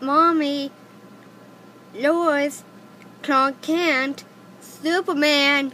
Mommy, Lois, Clark Kent, Superman.